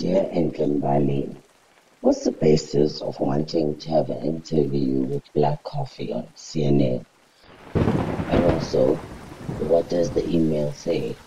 Dear Enhle what's the basis of wanting to have an interview with Black Coffee on CNN? And also, what does the email say?